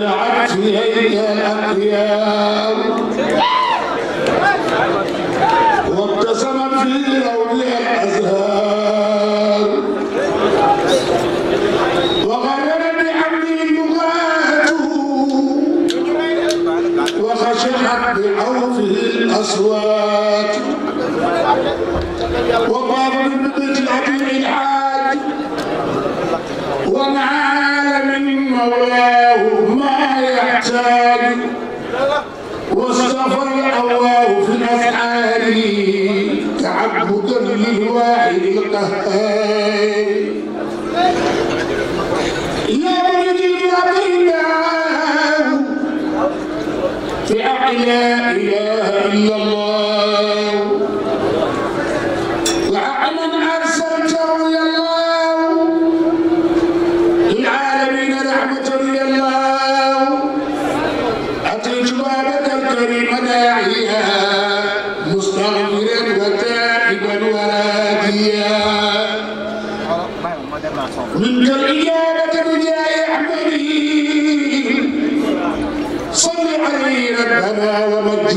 ضاعت يديك الأخيار وابتسمت في لونها الأزهار وغير بحمده لغاته وخشعت بعوفه الأصوات لي تعبدا للواحد القهار. يا ولد الوطن في أعلى إله إلا الله.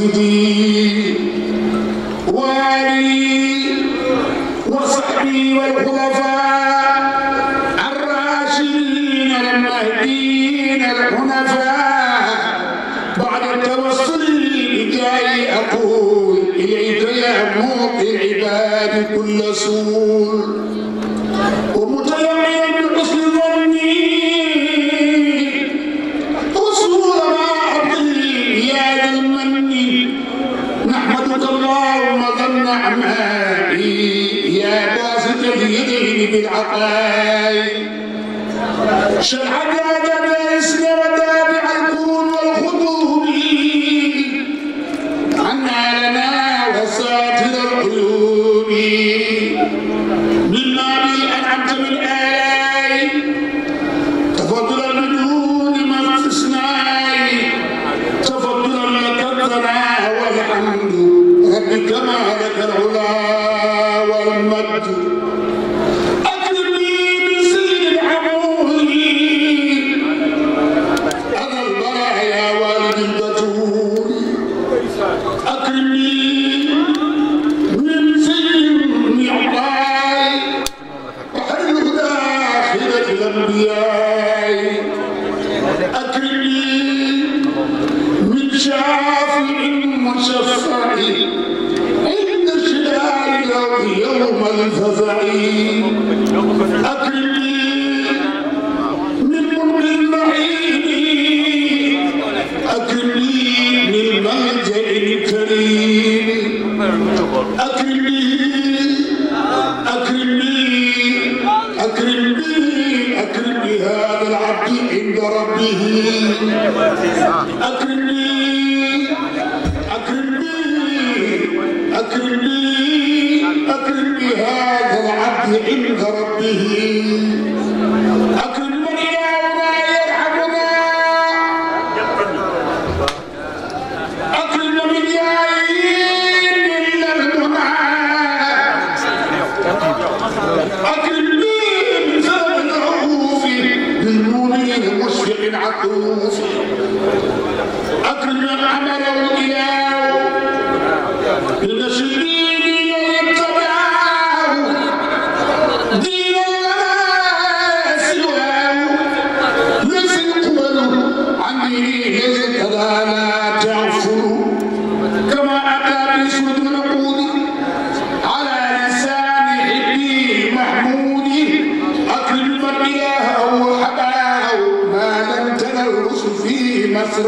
Sweetie. اللهم ظن نعمائي يا باسط يديه بالعطاي اسمي الجليل الكريم أكرم به أكرم به أكرم بهذا العبد عند ربه أكرم به أكرم به أكرم بهذا العبد عند ربه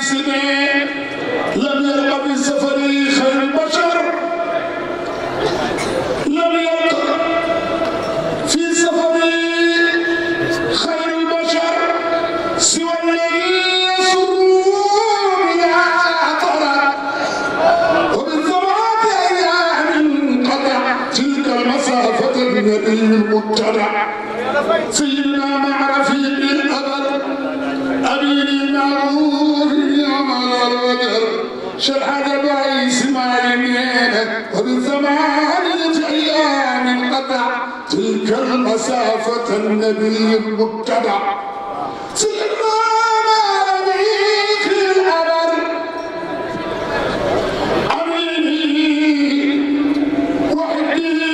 سنين لم خير البشر لم يلق في سفري خير البشر سوى الذي النبي المتبع سيدنا مع رفيق المعروف يوم الوتر شرح جبعي سماعين وبالثمانية أيام قطع. تلك المسافة النبي المتبع سيدنا مع رفيق الأبد أمين وحدي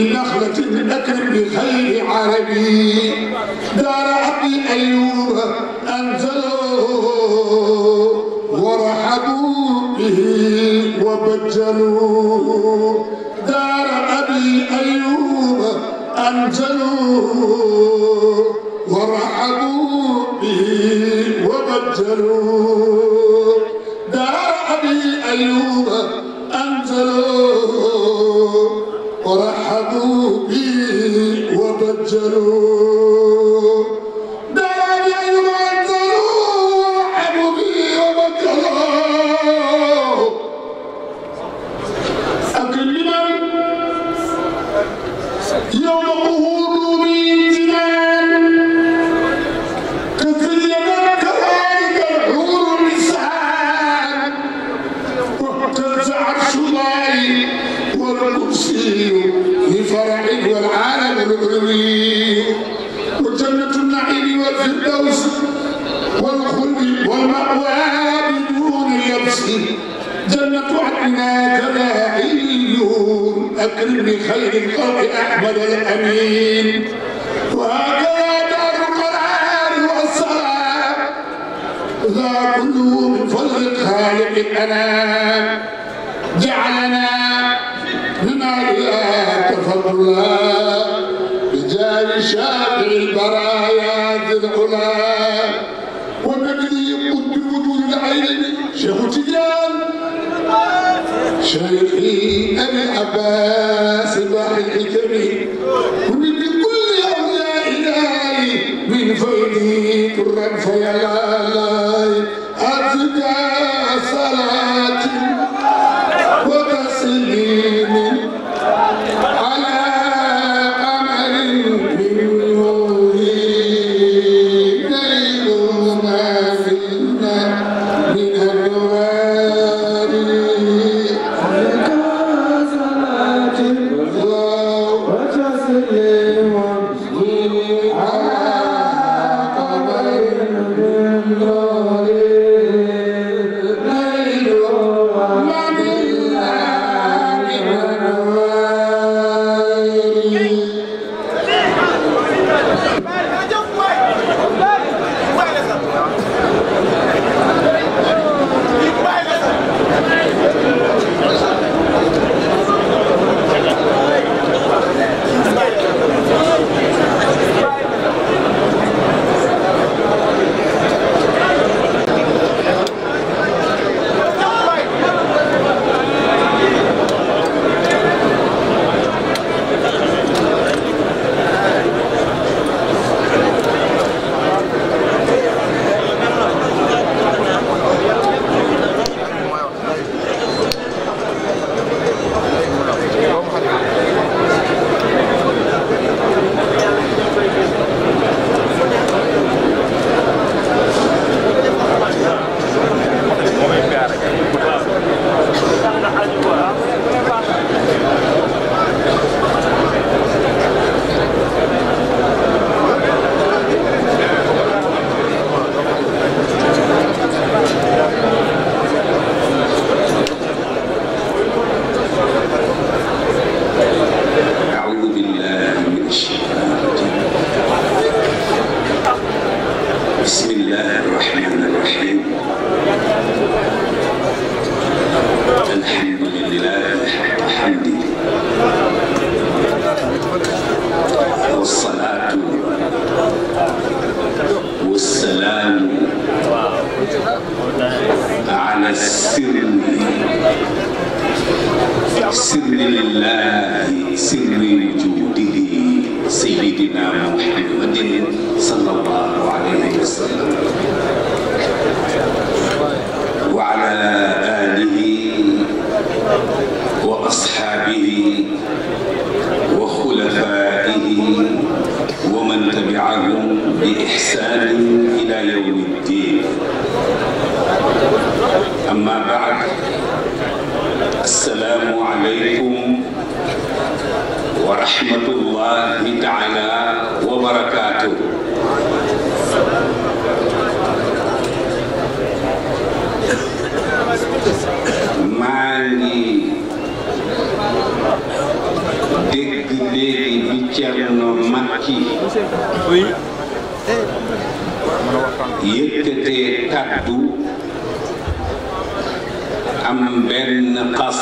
نخلة أكرم بخير عربي. دار أبي أيوب أنزلوا ورحبوا به وبجلوا. دار أبي أيوب أنزلوا ورحبوا به وبجلوا. به وبجلوا أكرم بخير الخلق أحمد الأمين وهكذا دار القرآن والسلام ذا كله من فضل الخالق الأنام. جعلنا بما لا تفضلا. رجال شافع البرايا ذي العلا. والنبي يقود بوجود العين شيخ تجان شيخي العباس باحي الحكمي ومن كل أولياء الهي من فيدي قرا فيا لالاي اتقى صلاه سر سر الله سر وجوده سيدنا محمد صلى الله عليه وسلم. وعلى آله وأصحابه وخلفائه ومن تبعهم بإحسان أما بعد السلام عليكم ورحمة الله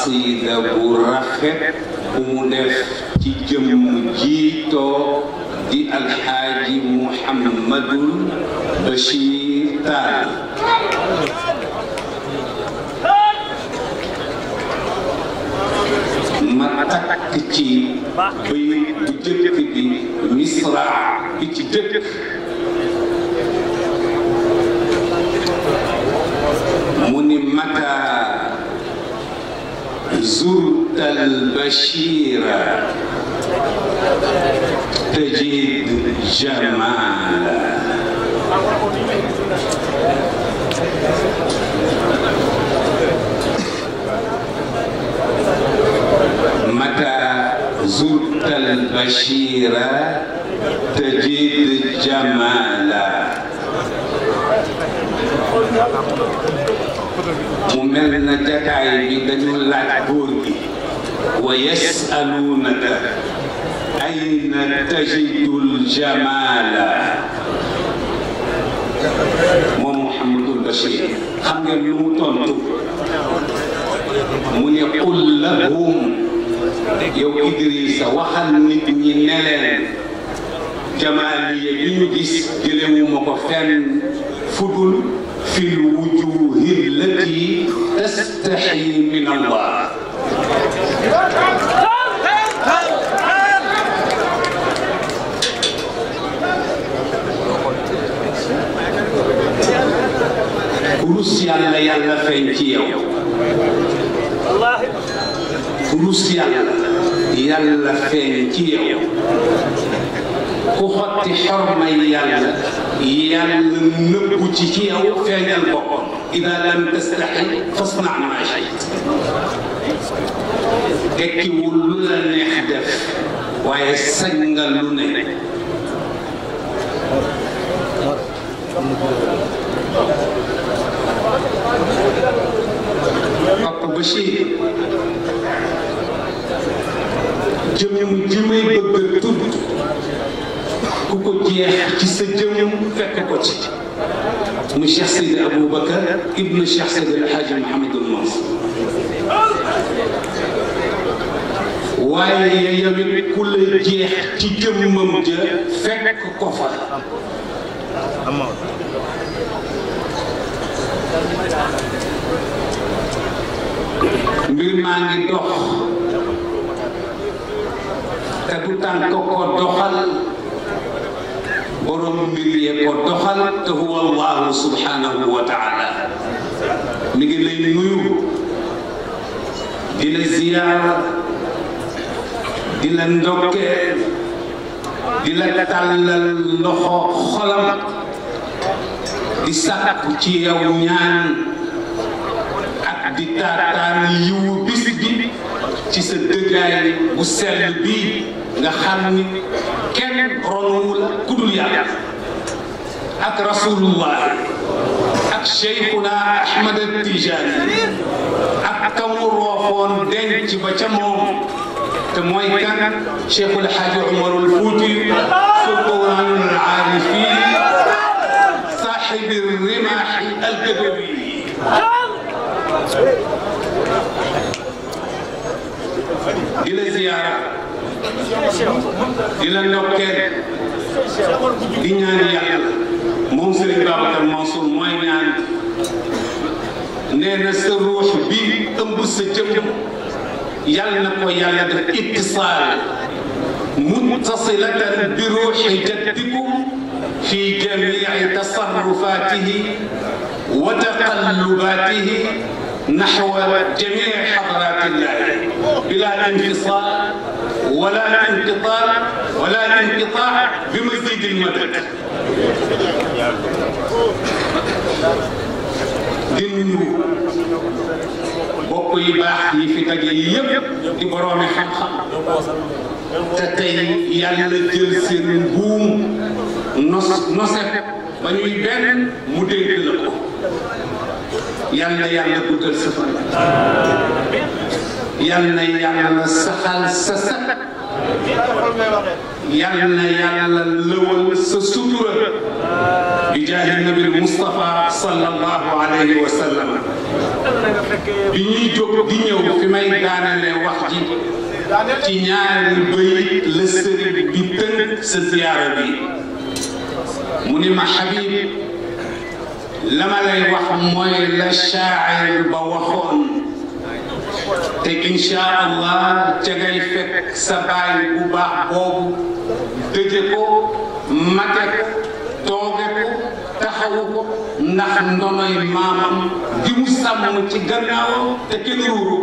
xasida bu rafet bu mu def ci jëmm jiitoo di alxaaji Muhammadul Bachir Taal ma takk ci bayit bu jëkk bi misra bi ci dëkk mu ni mata زرت البشيرة تجد جمالا. متى زرت البشيرة تجد جمالا. مو ويسألونك أين تجد الجمال؟ محمد البشير. خمج يوتون مو يقول لهم يو إدريس وحل نتني نلن جمالية يجيس جلو مقفن فضل. في الوجوه التي تستحي من الله. روسيا لا يلا فينتيو والله روسيا يلا فينتيو خوتي حرمه يلا ma shayt tekkiwul lu la neex def waaye sañ nga lu ne Papa Bachir jëmm ji may bëgg a tudd ku ko jeex ci sa jëmm fekk ko ci. Mu Cheikh Seydi Aboubacar ibnu Cheikh Seydi El Hadji Mouhamadul waaye yow ku la jeex ci jëmmam ja fekk ko fa. Mbir maa ngi dox. Te du tànk ko doxal. Borom mbir yee ko doxal te huwa allahu subhanahu wa taala mi ngi lay nuyu di la ziyaara di la ndokkeel di la tàllal loxo xolam di sàkku ci yow ñaan ak di taataan yiwu bis bi ci sa dëggaay bu sell bii nga xam ni kenn ronuwu la kudul yàlla ak rasulullah ak cheikhuna ahmad tijani ak kamu roofoon denc ba ca moom te mooy kan cheikhul haaji umarul fuuti sultaanul aarifin rimaaxi algadawi di la ziyaara Babacar Mansour mooy ñaan nee na sa ruux bi ëmb sa jëm yàlla na ko yàlla def ittisaal muttasilatan bi ruuxi jaddikum fi jamii tasarrufaatihi wa taqallubaatihi نحو جميع حضرات الله بلا انفصال ولا الانقطاع ولا الانقطاع بمزيد المدد. دينو. بوكي باخ في تاجي ييب دي بروم خن خن تاي يالا جيل سين بوم. نص نص با ني بن مو دنت لاكو يالا يالا بوتل سفر. Mustafa sallallahu alayhi wa sallam bi ñuy jóg di ñëw fi may daanale wax ji ci ñaari bayit la sëriñ bi tënk sa ziyaara bi mu ni ma Habib la ma lay wax mooy la shaacir ba waxoon te incha allah ca fekk sa baay bu baax boobu. Dëje ko mate ko tooge ko taxawu mu sàmm ci gannaawam te kenn ruuru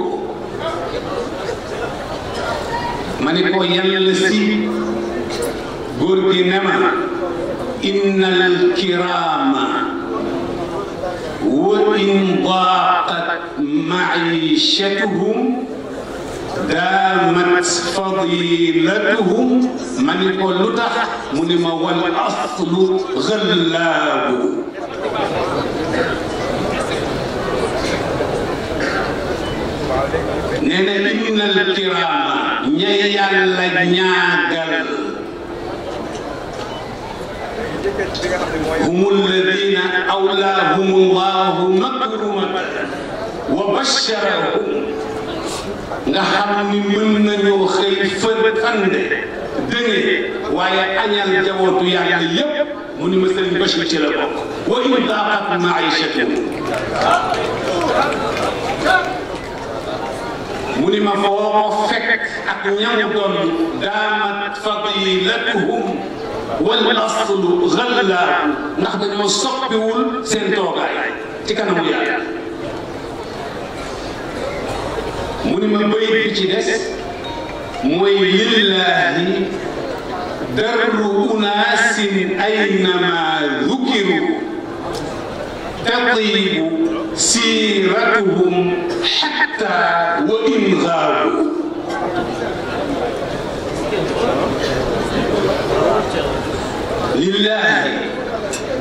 ma ni ko yàlla si góor ne ma inna al kirama وإن ضاقت معيشتهم دامت فضيلتهم. من يقول لتح من ما والأصل غلاب نينا إن الكرام نيالا نياغل هم الذين أولاهم الله مكرما وبشرهم. نحن من من يخيف الفند دني ويا أن يلجوا تيا يب من مثل بشر شلبك وإن ضاقت معيشتهم من ما فوق فك. أتنيم دون دامت فضيلتهم والأصل غلا. نحن المستقبل سنتوقع تكنا مويا من ما بيت بيتيس موي لله در اناس أينما ذكروا. تطيب سيرتهم حتى وإن غابوا. Thank you. لله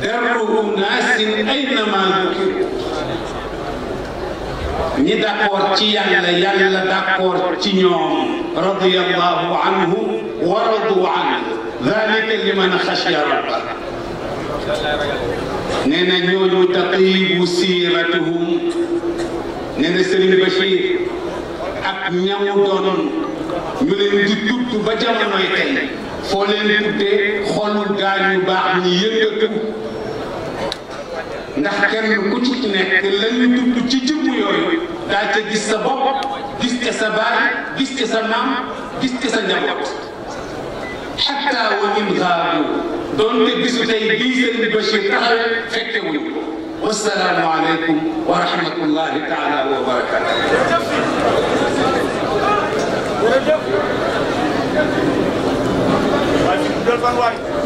درع الناس اينما ذكروا ني داكور تي يالا يالا داكور تي نيوم رضي الله عنه ورضوا عنه ذلك لمن خشي ربه نينا نيو تطيب سيرتهم نينا سيرين بشير اك نيامو دون ñu leen di tuddu ba jamono yi السلام علیکم و رحمت اللہ Girls and white.